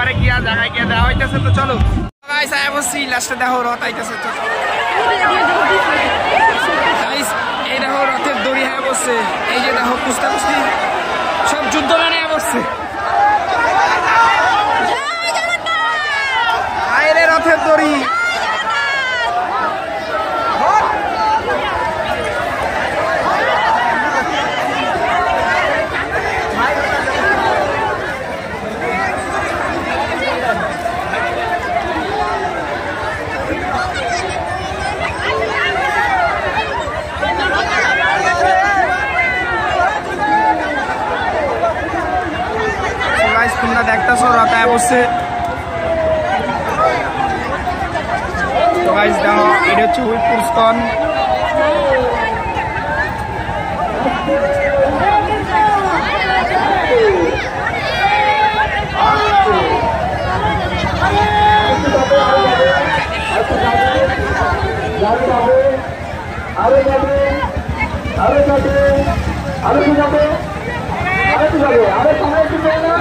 ওপারে গিয়া জায়গায় গিয়ে দেওয়া হইতেছে, তো চলো। দেখো রথ আইতেছে এই দেখো রথের দড়ি হয়ে বসছে। এই যে দেখো কুস্তা কুস্তি সব যুদ্ধ মানে বসছে আয় রথের দড়ি গাইস দেখতেছো রথায় বসছে তো গাইস দেখো এটা হচ্ছে আরও যাবে আরও যাবে আরও যাবে আরও যাবে সামনে একটু যাবে না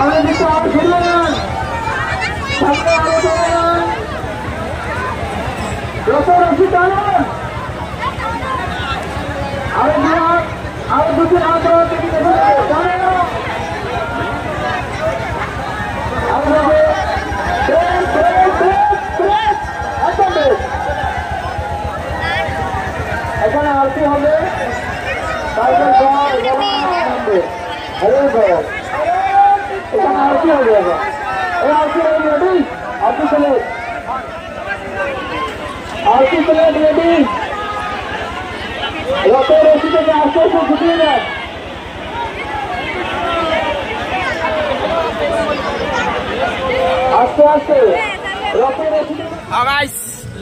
সামনে দিকে আরও ফিরবে না সামনে আরও যাবে না যত রশি টানুন আরও দু হাত, আরও দুটি হাত দেওয়ার দিকে দেখে যাবে জানে না। আরও যাবে প্রেস প্রেস প্রেস প্রেস একদম প্রেস এখানে আরতি হবে। তারপর হরে বল হবে এখন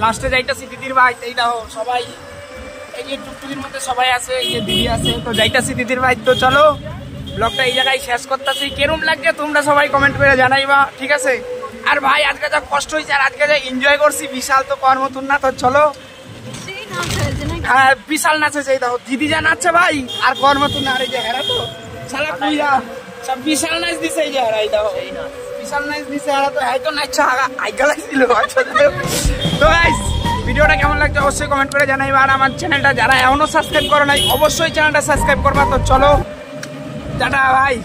লাস্টে যাইতাছি দিদির ভাই, এই দেখো, সবাই এই যে টুকটুকির মধ্যে সবাই আছে, এই যে দিদি আছে, তো যাইতাছি দিদির ভাই, তো চলো। ব্লগটা এই জায়গায় শেষ করতেছি। কেরম লাগছে তোমরা সবাই কমেন্ট করে জানাইবা ঠিক আছে? আর ভাই আজকে যা কষ্ট হয়েছে আর আজকে যা এনজয় করছি বিশাল তো কর মতন না তো চলো। হ্যাঁ বিশাল নাচেছে এই দেখো দিদি যা নাচছে ভাই আর কর মতন না আর এই যে হেরা তো। সালা সব বিশাল নাচ দিছে এই যে হেরা এই দেখো। বিশাল নাচ দিছে হেরা তো হয়তো নাচছে আইগা লাগছিল তো গাইস ভিডিওটা কেমন লাগছে অবশ্যই কমেন্ট করে জানাইবা। আর আমার চ্যানেলটা যারা এখনও সাবস্ক্রাইব করো নাই অবশ্যই চ্যানেলটা সাবস্ক্রাইব করবা। তো চলো। টাটা ভাই।